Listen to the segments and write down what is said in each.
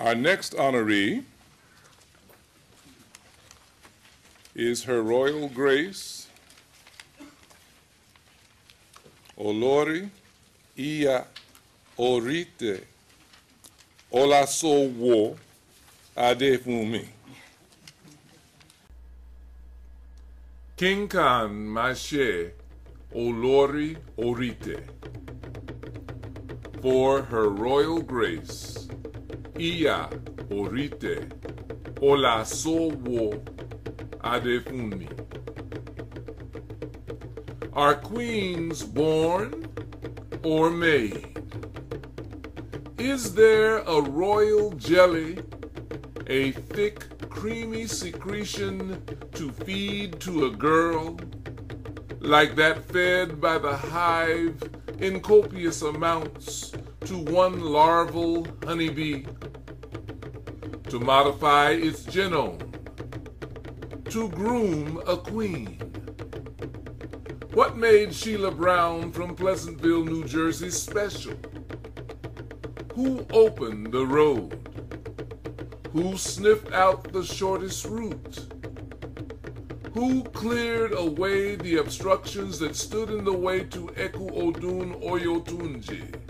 Our next honoree is Her Royal Grace Olori Iya Orite Olasowo Adefunmi. King Khan Mashe Olori Orite for Her Royal Grace Iya Orite ola Olasowo Adefunmi. Are queens born or made? Is there a royal jelly, a thick, creamy secretion to feed to a girl, like that fed by the hive in copious amounts to one larval honeybee, to modify its genome, to groom a queen? What made Sheila Brown from Pleasantville, New Jersey special? Who opened the road? Who sniffed out the shortest route? Who cleared away the obstructions that stood in the way to Eku Odun Oyotunji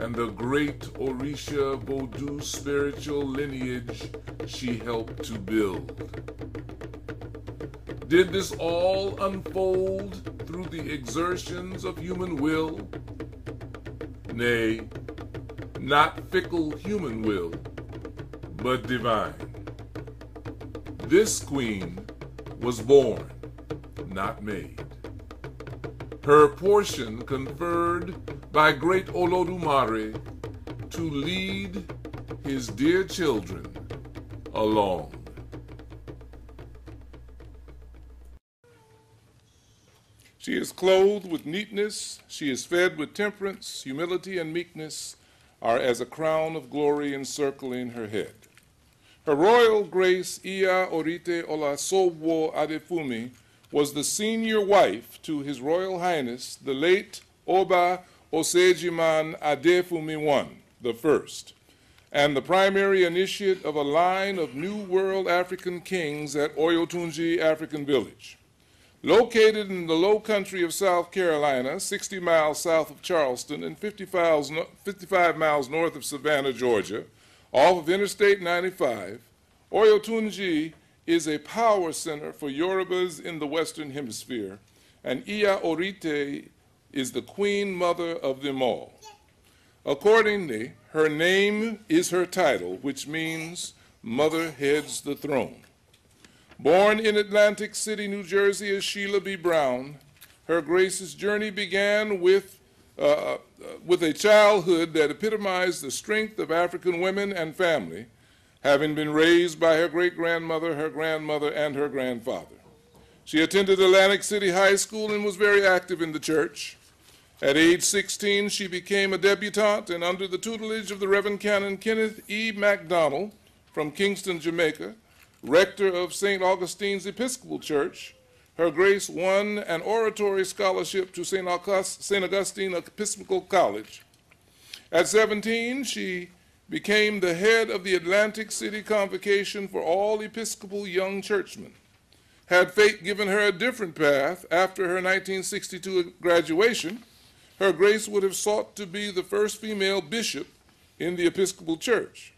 and the great Orisha Vodou spiritual lineage she helped to build? Did this all unfold through the exertions of human will? Nay, not fickle human will, but divine. This queen was born, not made. Her portion conferred by great Olodumare to lead his dear children along. She is clothed with neatness, she is fed with temperance, humility, and meekness are as a crown of glory encircling her head. Her Royal Grace Iya Orite Olasowo Adefunmi was the senior wife to His Royal Highness the late Oba Oseijeman Adefunmi I, the first, and the primary initiate of a line of New World African kings at Oyotunji African Village. Located in the low country of South Carolina, 60 miles south of Charleston and 55, 55 miles north of Savannah, Georgia, off of Interstate 95, Oyotunji is a power center for Yorubas in the Western Hemisphere, and Iya Orite is the queen mother of them all. Accordingly, her name is her title, which means mother heads the throne. Born in Atlantic City, New Jersey as Sheila B. Brown, her Grace's journey began with, uh, uh, with a childhood that epitomized the strength of African women and family, having been raised by her great-grandmother, her grandmother, and her grandfather. She attended Atlantic City High School and was very active in the church. At age 16, she became a debutante, and under the tutelage of the Reverend Canon Kenneth E. MacDonald from Kingston, Jamaica, rector of St. Augustine's Episcopal Church, her grace won an oratory scholarship to St. Augustine Episcopal College. At 17, she became the head of the Atlantic City Convocation for all Episcopal young churchmen. Had fate given her a different path after her 1962 graduation, her grace would have sought to be the first female bishop in the Episcopal Church.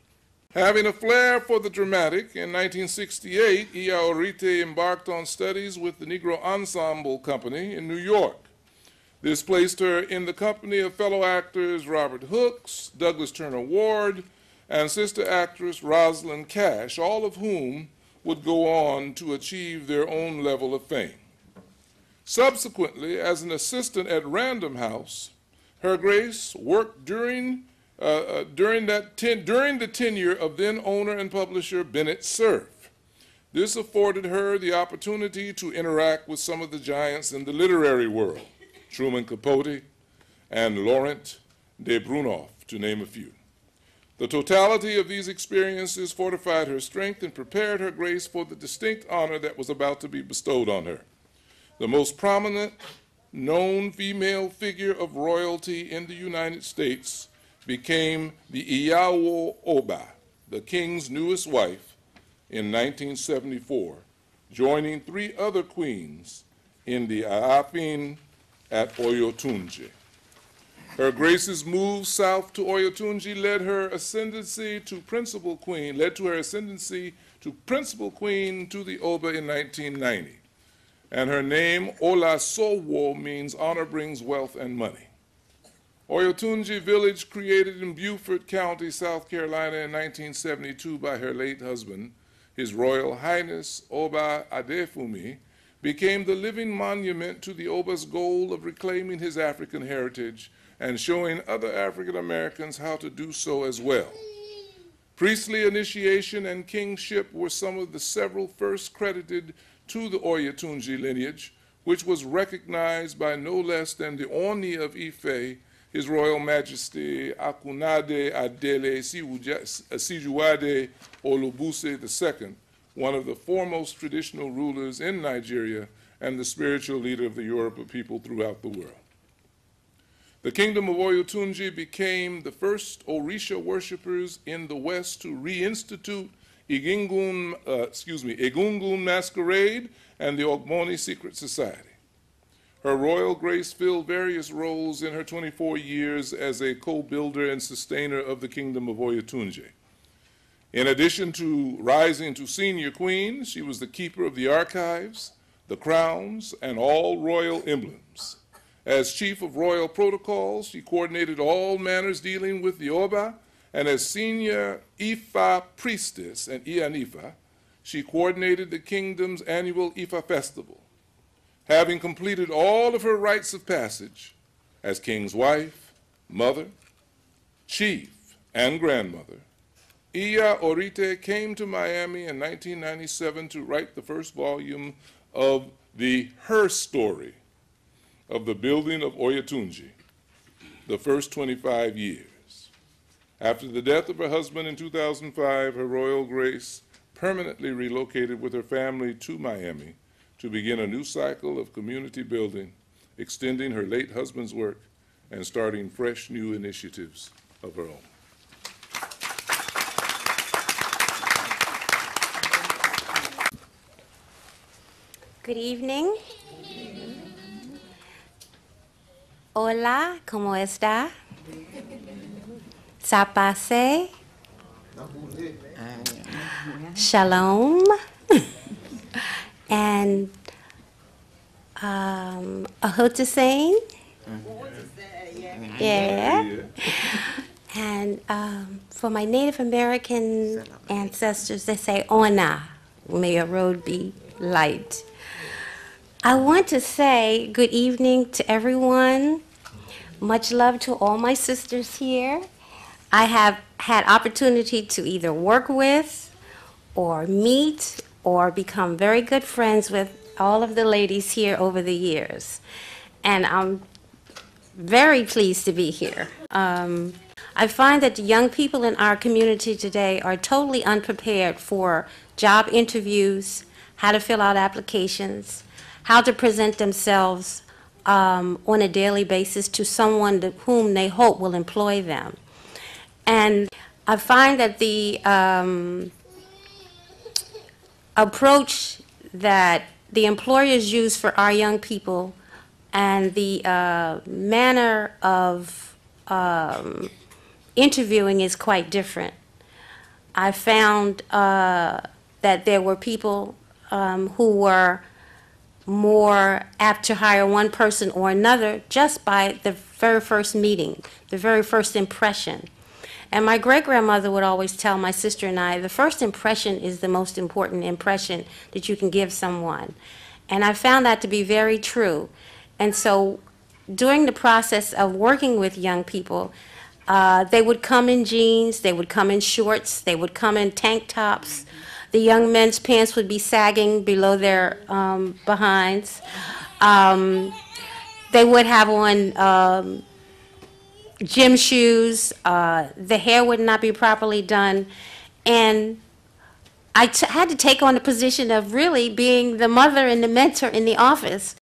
Having a flair for the dramatic, in 1968, Iya Orite embarked on studies with the Negro Ensemble Company in New York. This placed her in the company of fellow actors Robert Hooks, Douglas Turner Ward, and sister actress Rosalind Cash, all of whom would go on to achieve their own level of fame. Subsequently, as an assistant at Random House, Her Grace worked during uh, uh, during, that ten, during the tenure of then owner and publisher Bennett Cerf. This afforded her the opportunity to interact with some of the giants in the literary world, Truman Capote and Laurent de Brunhoff, to name a few. The totality of these experiences fortified her strength and prepared her grace for the distinct honor that was about to be bestowed on her. The most prominent known female figure of royalty in the United States became the Iyawo Oba, the king's newest wife, in 1974, joining three other queens in the Aafin at Oyotunji. Her Grace's move south to Oyotunji led her ascendancy to principal queen, led to her ascendancy to principal queen to the Oba in 1990. And her name, Ola Sowo, means honor brings wealth and money. Oyotunji village, created in Beaufort County, South Carolina in 1972 by her late husband, His Royal Highness Oba Adefunmi, became the living monument to the Oba's goal of reclaiming his African heritage and showing other African Americans how to do so as well. Priestly initiation and kingship were some of the several first credited to the Oyotunji lineage, which was recognized by no less than the Oni of Ife, His Royal Majesty Okunade Adele Sijuwade Olubuse II, one of the foremost traditional rulers in Nigeria and the spiritual leader of the Yoruba people throughout the world. The kingdom of Oyotunji became the first Orisha worshippers in the West to reinstitute Egungun, uh, excuse me, masquerade and the Ogboni secret society. Her royal grace filled various roles in her 24 years as a co-builder and sustainer of the kingdom of Oyotunji. In addition to rising to senior queen, she was the keeper of the archives, the crowns, and all royal emblems. As chief of royal protocols, she coordinated all matters dealing with the Oba, and as senior Ifa priestess and Iyanifa, she coordinated the kingdom's annual Ifa festival. Having completed all of her rites of passage as king's wife, mother, chief, and grandmother, Iya Orite came to Miami in 1997 to write the first volume of the Her Story of the building of Oyotunji, the first 25 years. After the death of her husband in 2005, Her Royal Grace permanently relocated with her family to Miami to begin a new cycle of community building, extending her late husband's work and starting fresh new initiatives of her own. Good evening. Hola, ¿cómo está? Sapase. Shalom. and um, Ahutasain. Yeah. And um, for my Native American ancestors, they say Ona. May your road be light. I want to say good evening to everyone. Much love to all my sisters here. I have had opportunity to either work with or meet or become very good friends with all of the ladies here over the years. And I'm very pleased to be here. Um, I find that the young people in our community today are totally unprepared for job interviews, how to fill out applications, how to present themselves um, on a daily basis to someone to whom they hope will employ them. And I find that the um, approach that the employers use for our young people and the uh, manner of um, interviewing is quite different. I found uh, that there were people um, who were more apt to hire one person or another just by the very first meeting, the very first impression. And my great grandmother would always tell my sister and I the first impression is the most important impression that you can give someone. And I found that to be very true. And so during the process of working with young people, uh, they would come in jeans, they would come in shorts, they would come in tank tops. The young men's pants would be sagging below their um, behinds. Um, they would have on um, gym shoes. Uh, the hair would not be properly done. And I had to take on the position of really being the mother and the mentor in the office